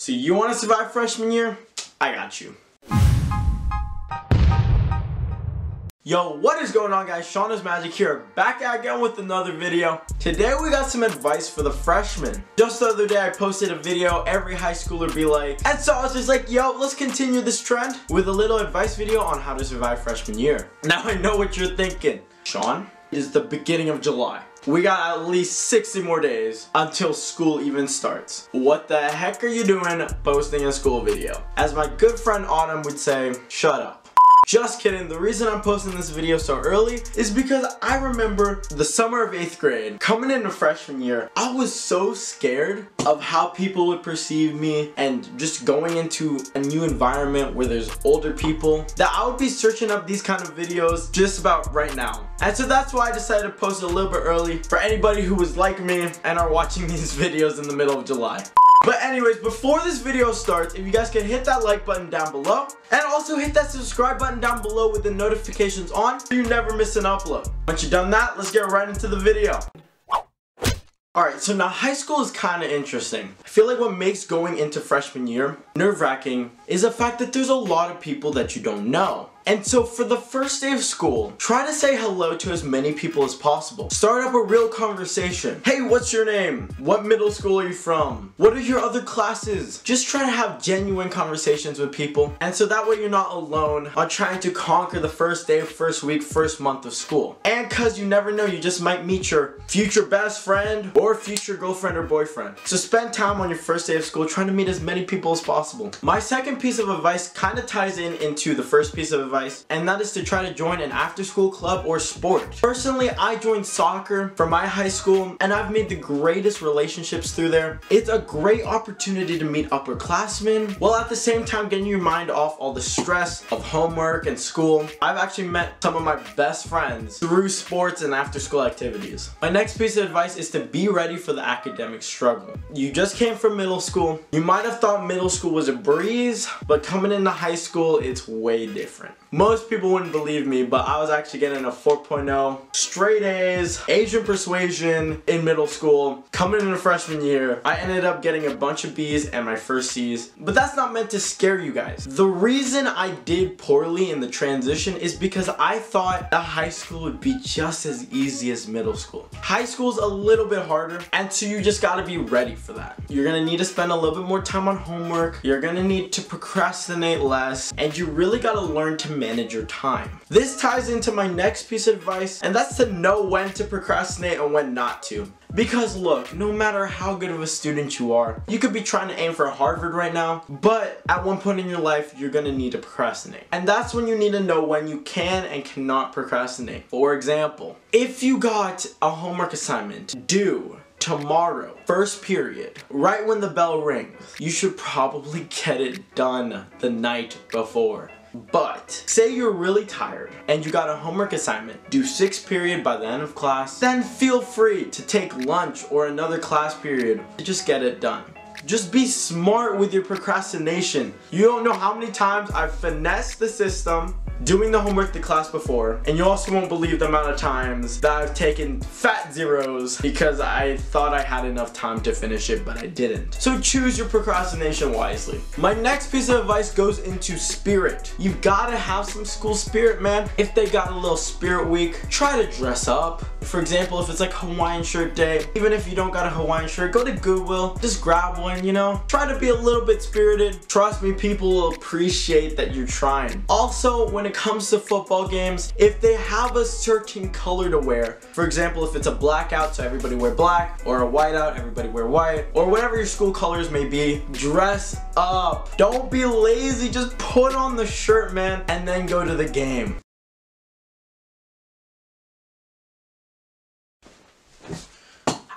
So you want to survive freshman year? I got you. Yo, what is going on guys? SeanDoesMagic here, back again with another video. Today we got some advice for the freshmen. Just the other day I posted a video, every high schooler be like, and so I was just like, yo, let's continue this trend with a little advice video on how to survive freshman year. Now I know what you're thinking. Sean, it is the beginning of July. We got at least 60 more days until school even starts. What the heck are you doing posting a school video? As my good friend Autumn would say, shut up. Just kidding, the reason I'm posting this video so early is because I remember the summer of 8th grade, coming into freshman year, I was so scared of how people would perceive me and just going into a new environment where there's older people that I would be searching up these kind of videos just about right now. And so that's why I decided to post a little bit early for anybody who was like me and are watching these videos in the middle of July. But anyways, before this video starts, if you guys can hit that like button down below, and also hit that subscribe button down below with the notifications on, so you never miss an upload. Once you've done that, let's get right into the video. Alright, so now high school is kind of interesting. I feel like what makes going into freshman year nerve-wracking is the fact that there's a lot of people that you don't know. And so for the first day of school, try to say hello to as many people as possible. Start up a real conversation. Hey, what's your name? What middle school are you from? What are your other classes? Just try to have genuine conversations with people. And so that way you're not alone on trying to conquer the first day, first week, first month of school. And cause you never know, you just might meet your future best friend or future girlfriend or boyfriend. So spend time on your first day of school trying to meet as many people as possible. My second piece of advice kind of ties in into the first piece of advice advice, and that is to try to join an after school club or sport. Personally, I joined soccer for my high school, and I've made the greatest relationships through there. It's a great opportunity to meet upperclassmen, while at the same time getting your mind off all the stress of homework and school. I've actually met some of my best friends through sports and after school activities. My next piece of advice is to be ready for the academic struggle. You just came from middle school. You might have thought middle school was a breeze, but coming into high school, it's way different. Most people wouldn't believe me, but I was actually getting a 4.0, straight A's, Asian persuasion in middle school. Coming into freshman year, I ended up getting a bunch of B's and my first C's. But that's not meant to scare you guys. The reason I did poorly in the transition is because I thought that high school would be just as easy as middle school. High school's a little bit harder, and so you just gotta be ready for that. You're gonna need to spend a little bit more time on homework, you're gonna need to procrastinate less, and you really gotta learn to manage your time. This ties into my next piece of advice, and that's to know when to procrastinate and when not to. Because look, no matter how good of a student you are, you could be trying to aim for Harvard right now, but at one point in your life, you're gonna need to procrastinate. And that's when you need to know when you can and cannot procrastinate. For example, if you got a homework assignment due tomorrow, first period, right when the bell rings, you should probably get it done the night before. But say you're really tired and you got a homework assignment due sixth period by the end of class, then feel free to take lunch or another class period to just get it done. Just be smart with your procrastination. You don't know how many times I've finessed the system doing the homework the class before, and you also won't believe the amount of times that I've taken fat zeros because I thought I had enough time to finish it, but I didn't. So choose your procrastination wisely. My next piece of advice goes into spirit. You've gotta have some school spirit, man. If they got a little spirit week, try to dress up. For example, if it's like Hawaiian shirt day, even if you don't got a Hawaiian shirt, go to Goodwill, just grab one, you know? Try to be a little bit spirited. Trust me, people will appreciate that you're trying. Also, when it comes to football games, if they have a certain color to wear, for example, if it's a blackout, so everybody wear black, or a whiteout, everybody wear white, or whatever your school colors may be, dress up. Don't be lazy, just put on the shirt, man, and then go to the game.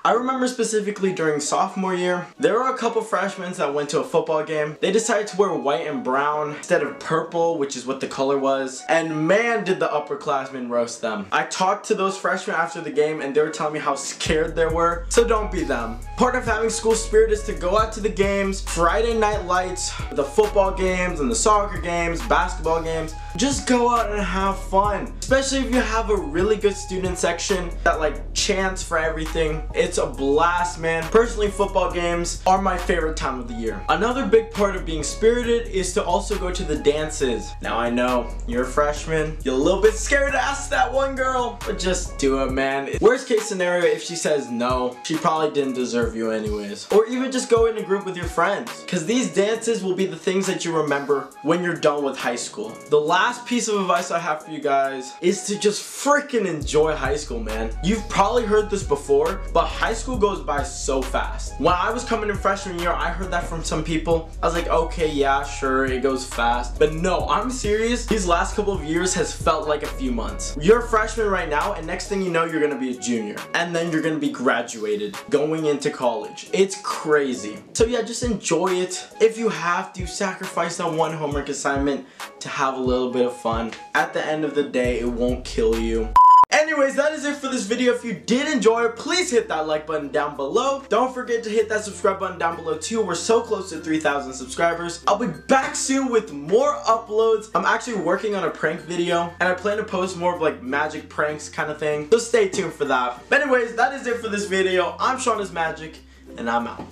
I remember specifically during sophomore year, there were a couple freshmen that went to a football game. They decided to wear white and brown instead of purple, which is what the color was. And man, did the upperclassmen roast them. I talked to those freshmen after the game and they were telling me how scared they were. So don't be them. Part of having school spirit is to go out to the games, Friday night lights, the football games and the soccer games, basketball games. Just go out and have fun. Especially if you have a really good student section that like chants for everything. It's It's a blast, man. Personally, football games are my favorite time of the year. Another big part of being spirited is to also go to the dances. Now I know, you're a freshman, you're a little bit scared to ask that one girl, but just do it, man. Worst case scenario, if she says no, she probably didn't deserve you anyways. Or even just go in a group with your friends. Cause these dances will be the things that you remember when you're done with high school. The last piece of advice I have for you guys is to just freaking enjoy high school, man. You've probably heard this before, but high school goes by so fast. When I was coming in freshman year, I heard that from some people. I was like, okay, yeah, sure, it goes fast. But no, I'm serious. These last couple of years has felt like a few months. You're a freshman right now, and next thing you know, you're gonna be a junior. And then you're gonna be graduated, going into college. It's crazy. So yeah, just enjoy it. If you have to, sacrifice that one homework assignment to have a little bit of fun. At the end of the day, it won't kill you. Anyways, that is it for this video. If you did enjoy it, please hit that like button down below. Don't forget to hit that subscribe button down below too. We're so close to 3,000 subscribers. I'll be back soon with more uploads. I'm actually working on a prank video and I plan to post more of like magic pranks kind of thing. So stay tuned for that. But anyways, that is it for this video. I'm Sean is Magic and I'm out.